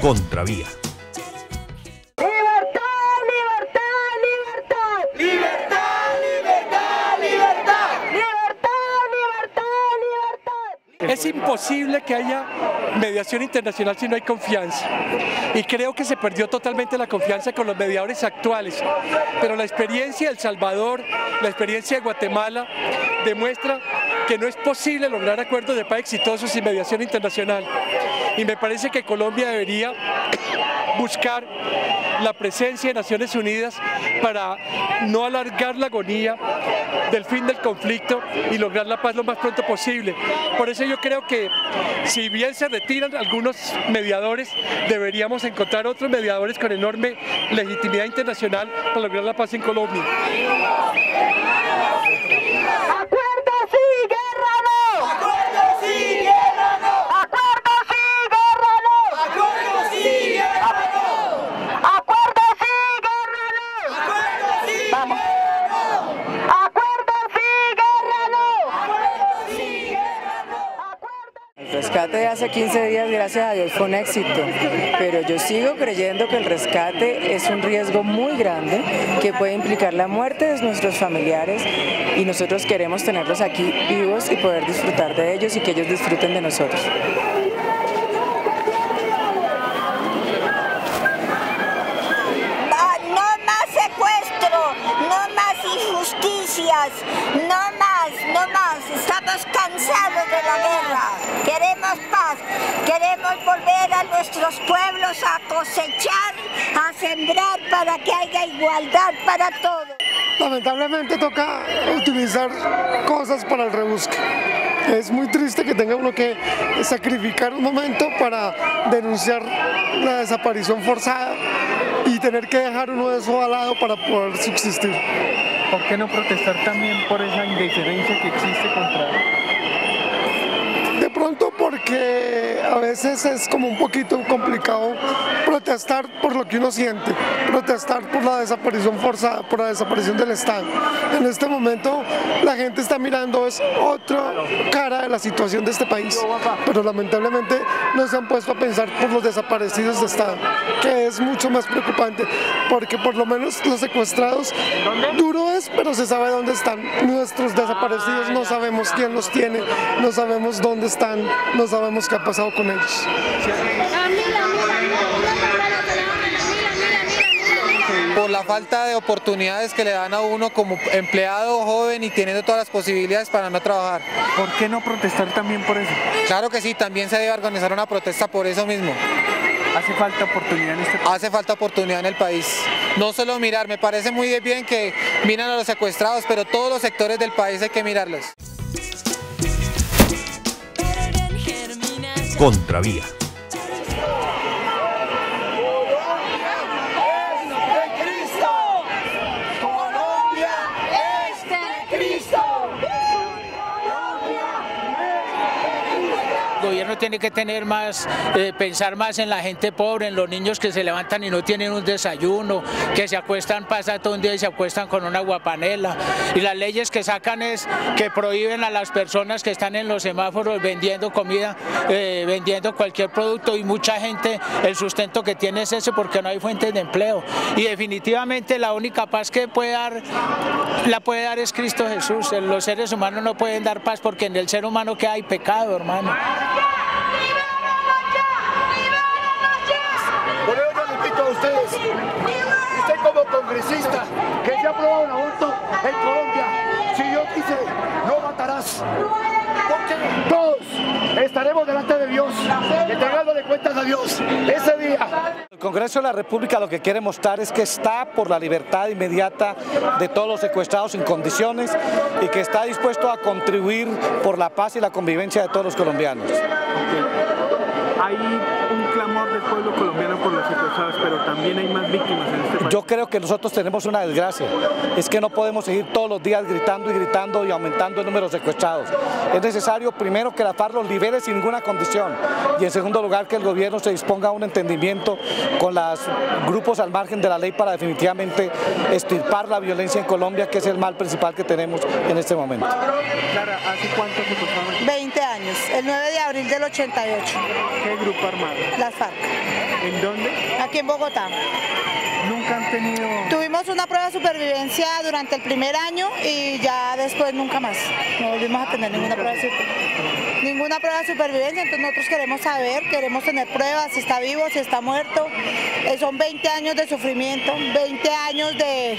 Contravía. Es imposible que haya mediación internacional si no hay confianza. Y creo que se perdió totalmente la confianza con los mediadores actuales. Pero la experiencia de El Salvador, la experiencia de Guatemala, demuestra que no es posible lograr acuerdos de paz exitosos sin mediación internacional. Y me parece que Colombia debería buscar la presencia de Naciones Unidas para no alargar la agonía del fin del conflicto y lograr la paz lo más pronto posible. Por eso yo creo que si bien se retiran algunos mediadores, deberíamos encontrar otros mediadores con enorme legitimidad internacional para lograr la paz en Colombia. ¡Acuerdo sí, guerra no! ¡Acuerdo sí, guerra no! ¡Acuerdo sí, guerra no! ¡Acuerdo sí, guerra no! ¡Acuerdo sí, guerra no! ¡Acuerdo sí, Vamos. ¡Acuerdo sí, guerra no! ¡Acuerdo sí, guerra no! El rescate de hace 15 días, gracias a Dios, fue un éxito, pero yo sigo creyendo que el rescate es un riesgo muy grande que puede implicar la muerte de nuestros familiares y nosotros queremos tenerlos aquí vivos y poder disfrutar de ellos y que ellos disfruten de nosotros. Ah, No más no más. Estamos cansados de la guerra. Queremos paz, queremos volver a nuestros pueblos a cosechar, a sembrar para que haya igualdad para todos. Lamentablemente toca utilizar cosas para el rebusque. Es muy triste que tenga uno que sacrificar un momento para denunciar la desaparición forzada y tener que dejar uno de eso al lado para poder subsistir. ¿Por qué no protestar también por esa indiferencia que existe contra De pronto porque a veces es como un poquito complicado protestar por lo que uno siente, protestar por la desaparición forzada, por la desaparición del Estado. En este momento la gente está mirando es otra cara de la situación de este país, pero lamentablemente no se han puesto a pensar por los desaparecidos de Estado, que es mucho más preocupante, porque por lo menos los secuestrados, duro es, pero se sabe dónde están. Nuestros desaparecidos no sabemos quién los tiene, no sabemos dónde están, no sabemos qué ha pasado con ellos. por la falta de oportunidades que le dan a uno como empleado joven y teniendo todas las posibilidades para no trabajar. ¿Por qué no protestar también por eso? Claro que sí, también se debe organizar una protesta por eso mismo. Hace falta oportunidad en este país. Hace falta oportunidad en el país. No solo mirar, me parece muy bien que miran a los secuestrados, pero todos los sectores del país hay que mirarlos. Contravía. Gobierno tiene que tener más, eh, pensar más en la gente pobre, en los niños que se levantan y no tienen un desayuno, que se acuestan, pasa todo un día y se acuestan con una guapanela. Y las leyes que sacan es que prohíben a las personas que están en los semáforos vendiendo comida, eh, vendiendo cualquier producto y mucha gente el sustento que tiene es ese porque no hay fuentes de empleo. Y definitivamente la única paz que puede dar, la puede dar es Cristo Jesús. Los seres humanos no pueden dar paz porque en el ser humano que hay pecado, hermano. Por ello yo le invito a ustedes, usted como congresista, que ya aprobado un aborto en Colombia, si Dios dice, no matarás, porque todos estaremos delante de Dios, entregándole cuentas a Dios ese día. El Congreso de la República lo que quiere mostrar es que está por la libertad inmediata de todos los secuestrados sin condiciones y que está dispuesto a contribuir por la paz y la convivencia de todos los colombianos. También hay más víctimas en este país. Yo creo que nosotros tenemos una desgracia, es que no podemos seguir todos los días gritando y gritando y aumentando el número de secuestrados. Es necesario primero que la FARC los libere sin ninguna condición y en segundo lugar que el gobierno se disponga a un entendimiento con los grupos al margen de la ley para definitivamente extirpar la violencia en Colombia, que es el mal principal que tenemos en este momento. Clara, ¿hace cuánto secuestraron? 20 años. años, el 9 de abril del 88. ¿Qué grupo armado? Las FARC. ¿En dónde? Aquí en Bogotá. Nunca han tenido... Tuvimos una prueba de supervivencia durante el primer año y ya después nunca más. No volvimos a tener ninguna prueba de supervivencia ninguna prueba de supervivencia, entonces nosotros queremos saber, queremos tener pruebas, si está vivo, si está muerto. Eh, son 20 años de sufrimiento, 20 años de,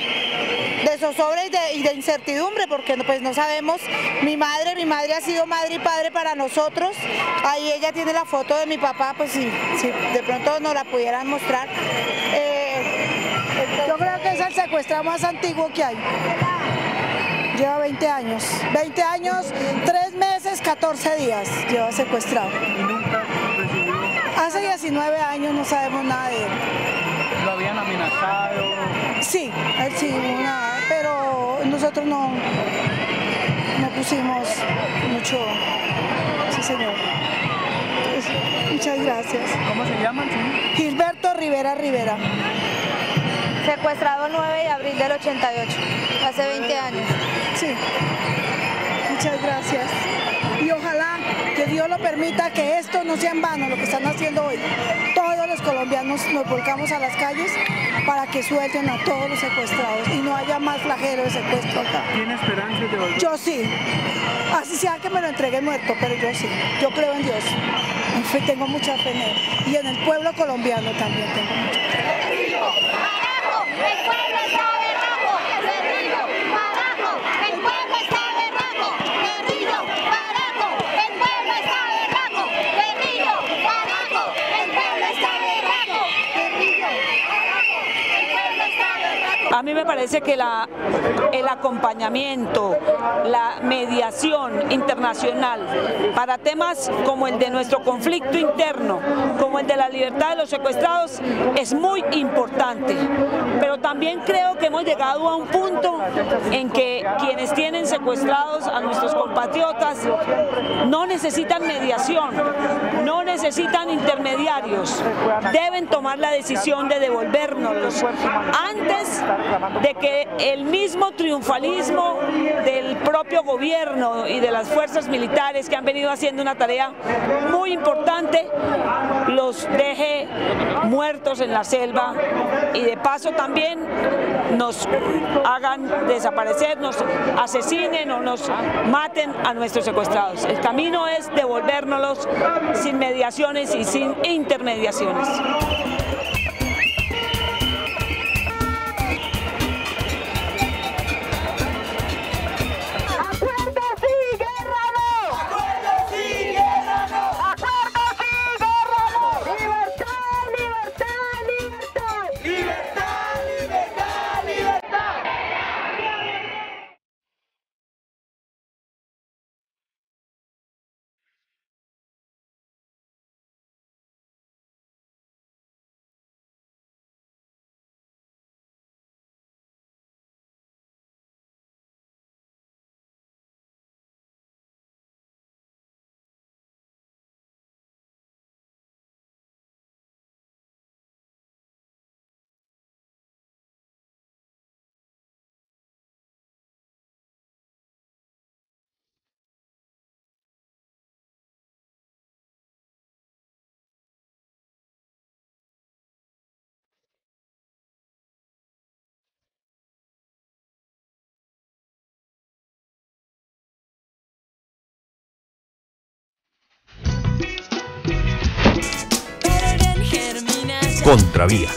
de zozobra y de, incertidumbre, porque pues no sabemos, mi madre, mi madre ha sido madre y padre para nosotros, ahí ella tiene la foto de mi papá, pues si, de pronto nos la pudieran mostrar. Eh, yo creo que es el secuestrado más antiguo que hay lleva 20 años. 20 años, 3 meses, 14 días lleva secuestrado. ¿Y nunca recibió? Hace 19 años no sabemos nada de él. ¿Lo habían amenazado? Sí, él sí, una, pero nosotros no, no pusimos mucho. Sí, señor. Muchas gracias. ¿Cómo se llaman? Gilberto Rivera Rivera. Secuestrado el 9 de abril del 88, hace 20 años. Sí, muchas gracias. Y ojalá que Dios lo permita que esto no sea en vano lo que están haciendo hoy. Todos los colombianos nos volcamos a las calles para que suelten a todos los secuestrados y no haya más flagelo de secuestro acá. ¿Tiene esperanza de volver? Yo sí. Así sea que me lo entregue muerto, pero yo sí. Yo creo en Dios. Tengo mucha fe en él. Y en el pueblo colombiano también tengo mucha fe pueblo está A mí me parece que el acompañamiento, la mediación internacional para temas como el de nuestro conflicto interno, como el de la libertad de los secuestrados, es muy importante. Pero también creo que hemos llegado a un punto en que quienes tienen secuestrados a nuestros compatriotas no necesitan mediación, no necesitan intermediarios, deben tomar la decisión de devolvernos antes de que el mismo triunfalismo del propio gobierno y de las fuerzas militares que han venido haciendo una tarea muy importante los deje muertos en la selva y de paso también nos hagan desaparecer, nos asesinen o nos maten a nuestros secuestrados. El camino es devolvérnoslos sin mediaciones y sin intermediaciones. Contravía.